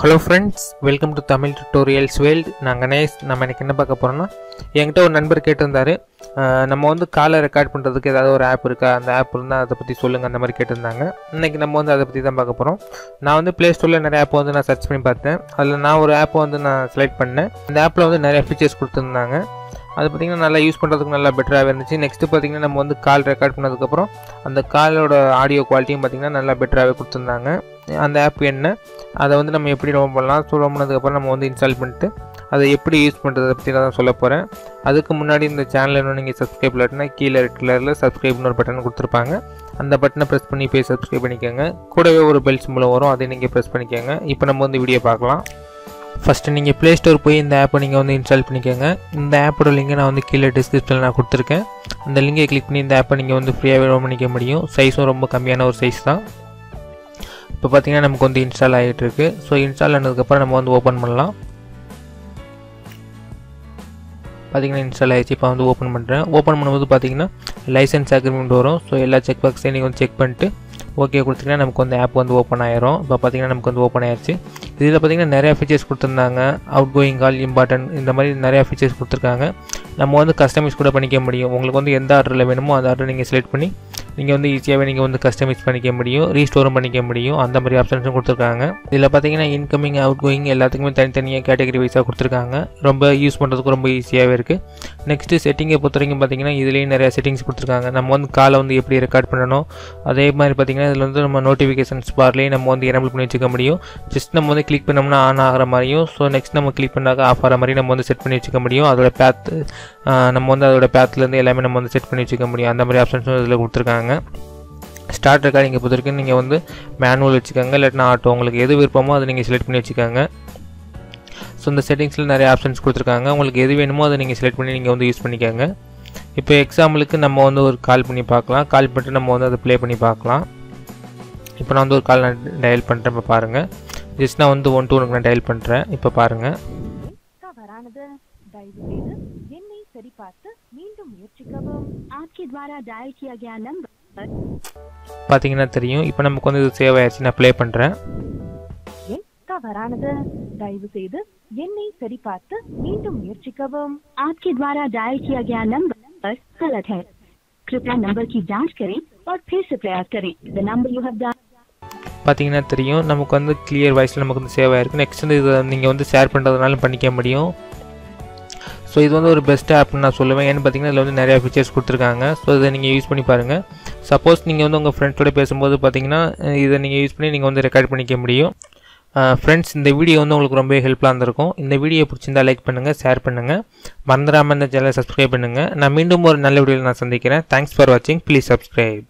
Hello friends welcome to Tamil tutorials world நான் கணேஷ் நம்ம எனக்கு என்ன பார்க்க போகிறோம்னா என்கிட்ட ஒரு நண்பர் கேட்டிருந்தார். நம்ம வந்து காலை ரெக்கார்ட் பண்ணுறதுக்கு ஏதாவது ஒரு ஆப் இருக்கா? அந்த ஆப் இருந்தால் அதை பற்றி சொல்லுங்கள் அந்த மாதிரி கேட்டிருந்தாங்க. இன்றைக்கி நம்ம வந்து அதை பற்றி தான் பார்க்க போகிறோம் நான் வந்து ப்ளே ஸ்டோரில் நிறைய ஆப் வந்து நான் சர்ச் பண்ணி பார்த்தேன். அதில் நான் ஒரு ஆப்பை வந்து நான் செலக்ட் பண்ணேன். அந்த ஆப்பில் வந்து நிறைய ஃபீச்சர்ஸ் கொடுத்துருந்தாங்க. அது பார்த்திங்கன்னா நல்லா யூஸ் பண்ணுறதுக்கு நல்லா பெட்டராகவே இருந்துச்சு. நெக்ஸ்ட்டு பார்த்திங்கன்னா நம்ம வந்து கால் ரெக்கார்ட் பண்ணதுக்கப்புறம் அந்த காலோட ஆடியோ குவாலிட்டியும் பார்த்திங்கன்னா நல்லா பெட்டராகவே கொடுத்துருந்தாங்க. அந்த ஆப் என்ன அதை வந்து நம்ம எப்படி டவுன் பண்ணலாம் ஸோ டவுன் பண்ணதுக்கப்புறம் நம்ம வந்து இன்ஸ்டால் பண்ணிட்டு அதை எப்படி யூஸ் பண்ணுறதை பற்றி தான் சொல்ல போகிறேன் அதுக்கு முன்னாடி இந்த சேனல் இன்னும் நீங்கள் சப்ஸ்கிரைப் இல்லாட்டினா கீழே ரெட் கலரில் சப்ஸ்கிரைப்னு ஒரு பட்டன் கொடுத்துருப்பாங்க. அந்த பட்டனை ப்ரெஸ் பண்ணி போய் சப்ஸ்கிரைப் பண்ணிக்கோங்க. கூடவே ஒரு பெல் மூலம் வரும் அதை நீங்கள் ப்ரெஸ் பண்ணிக்கோங்க. இப்போ நம்ம வந்து வீடியோ பார்க்கலாம். ஃபஸ்ட்டு நீங்கள் ப்ளே ஸ்டோர் போய் இந்த ஆப்பை நீங்கள் வந்து இன்ஸ்டால் பண்ணிக்கோங்க. இந்த ஆப்போட லிங்கை நான் வந்து கீழே டிஸ்கிரிப்ஷனில் நான் கொடுத்துருக்கேன். அந்த லிங்கை கிளிக் பண்ணி இந்த ஆப்பை நீங்கள் வந்து ஃப்ரீயாகவே டவுன் பண்ணிக்க முடியும். சைஸும் ரொம்ப கம்மியான ஒரு சைஸ் தான். இப்போ பார்த்தீங்கன்னா நமக்கு வந்து இன்ஸ்டால் ஆகிட்டு இருக்கு ஸோ இன்ஸ்டால் ஆனதுக்கப்புறம் நம்ம வந்து ஓப்பன் பண்ணலாம். பார்த்தீங்கன்னா இன்ஸ்டால் ஆகிடுச்சு இப்போ வந்து ஓப்பன் பண்ணுறேன் ஓப்பன் பண்ணும்போது பார்த்தீங்கன்னா லைசன்ஸ் அக்ரிமெண்ட் வரும். ஸோ எல்லா செக் பாக்ஸையும் நீங்கள் வந்து செக் பண்ணிட்டு ஓகே கொடுத்தீங்கன்னா நமக்கு வந்து ஆப் வந்து ஓப்பன் ஆயிரும். இப்போ பார்த்தீங்கன்னா நமக்கு வந்து ஓப்பன் ஆயிடுச்சு. இதில் பார்த்தீங்கன்னா நிறையா ஃபீச்சர்ஸ் கொடுத்துருந்தாங்க. அவுட் கோயிங் கால் இம்பார்ட்டன்ட் இந்த மாதிரி நிறையா ஃபீச்சர்ஸ் கொடுத்துருக்காங்க. நம்ம வந்து கஸ்டமைஸ் கூட பண்ணிக்க முடியும். உங்களுக்கு வந்து எந்த ஆர்டரில் வேணுமோ அந்த ஆர்டர் நீங்கள் செலக்ட் பண்ணி நீங்கள் வந்து ஈஸியாகவே நீங்கள் வந்து கஸ்டமைஸ் பண்ணிக்க முடியும் ரீஸ்டோரும் பண்ணிக்க முடியும். அந்த மாதிரி ஆப்ஷன்ஸும் கொடுத்துருக்காங்க. இதில் பார்த்தீங்கன்னா இன்கமிங் அவுட் கோயிங் எல்லாத்துக்குமே தனித்தனியாக கேட்டகரி வைஸாக கொடுத்துருக்காங்க. ரொம்ப யூஸ் பண்ணுறதுக்கு ரொம்ப ஈஸியாகவே இருக்குது நெக்ஸ்ட்டு செட்டிங்கை பொறுத்த வரைக்கும் பார்த்தீங்கன்னா இதுலேயும் நிறையா செட்டிங்ஸ் கொடுத்துருக்காங்க. நம்ம வந்து காலை வந்து எப்படி ரெக்கார்ட் பண்ணணும்? அதே மாதிரி பார்த்தீங்கன்னா இதில் வந்து நம்ம நோட்டிஃபிகேஷன்ஸ் பார்லேயே நம்ம வந்து எனபிள் பண்ணி வச்சுக்க முடியும். ஜஸ்ட் நம்ம வந்து கிளிக் பண்ணோம்னா ஆன் ஆகிற மாதிரியும் ஸோ நெக்ஸ்ட் நம்ம கிளிக் பண்ணாக்க ஆஃப் ஆகிற மாதிரி நம்ம வந்து செட் பண்ணி வச்சுக்க முடியும். அதோட பேத் நம்ம வந்து அதோட பேத்துலேருந்து எல்லாமே நம்ம வந்து செட் பண்ணி வச்சுக்க முடியும். அந்த மாதிரி ஆப்ஷன்ஸும் இதில் கொடுத்துருக்காங்க. கொடுத்துருக்காங்க ஸ்டார்டர் கார் இங்கே பொறுத்தவரைக்கும் நீங்கள் வந்து மேனுவல் வச்சுக்கோங்க. இல்லாட்டினா ஆட்டோ உங்களுக்கு எது விருப்பமோ அதை நீங்கள் செலக்ட் பண்ணி வச்சுக்கோங்க. ஸோ இந்த செட்டிங்ஸில் நிறைய ஆப்ஷன்ஸ் கொடுத்துருக்காங்க. உங்களுக்கு எது வேணுமோ அதை நீங்கள் செலக்ட் பண்ணி நீங்கள் வந்து யூஸ் பண்ணிக்கோங்க. இப்போ எக்ஸாம்பிளுக்கு நம்ம வந்து ஒரு கால் பண்ணி பார்க்கலாம். கால் பண்ணிட்டு நம்ம வந்து அதை ப்ளே பண்ணி பார்க்கலாம். இப்போ நான் வந்து ஒரு கால் நான் டயல் பண்ணுறேன் இப்போ பாருங்கள் ஜஸ்ட் நான் வந்து ஒன் டூ ஒனுக்கு நான் டயல் பண்ணுறேன் இப்போ பாருங்கள் தயவுசெய்து எண்ணை சரிபார்த்து மீண்டும் முயற்சிக்கவும். ஆப்கே துவாரா டயல் கியா கயா நம்பர். பார்த்தீங்கன்னா தெரியும் இப்போ நமக்கு வந்து இது சேவ் ஆயிடுச்சு நான் ப்ளே பண்ணுறேன் எண் தவறானது தயவு செய்து எண்ணை சரிபார்த்து மீண்டும் முயற்சிக்கவும் आपके द्वारा डायल किया गया नंबर गलत है कृपया नंबर की जांच करें और फिर से प्रयास करें the number you have dial பார்த்தீங்கன்னா தெரியும் நமக்கு வந்து கிளியர் வாய்ஸில் நமக்கு வந்து சேவ் ஆயிருக்கு நெக்ஸ்ட் வந்து இதை நீங்கள் வந்து ஷேர் பண்ணுறதுனாலும் பண்ணிக்க முடியும் ஸோ இது வந்து ஒரு பெஸ்ட் ஆப்னு நான் சொல்லுவேன் ஏன்னு பார்த்தீங்கன்னா இதில் வந்து நிறையா ஃபீச்சர்ஸ் கொடுத்துருக்காங்க ஸோ இதை நீங்கள் யூஸ் பண்ணி பாருங்கள் சப்போஸ் நீங்கள் வந்து உங்கள் ஃப்ரெண்ட்ஸோட பேசும்போது பார்த்தீங்கன்னா இதை நீங்கள் யூஸ் பண்ணி நீங்கள் வந்து ரெக்கார்ட் பண்ணிக்க முடியும். ஃப்ரெண்ட்ஸ் இந்த வீடியோ வந்து உங்களுக்கு ரொம்ப ஹெல்ப்ஃபுல்லாக இருந்திருக்கும். இந்த வீடியோ பிடிச்சிருந்தா லைக் பண்ணுங்கள் ஷேர் பண்ணுங்கள் மறந்துடாமல் இந்த சேனலை சப்ஸ்கிரைப் பண்ணுங்கள் நான் மீண்டும் ஒரு நல்ல வீடியோவில் நான் சந்திக்கிறேன். தேங்க்ஸ் ஃபார் வாட்சிங் ப்ளீஸ் சப்ஸ்கிரைப்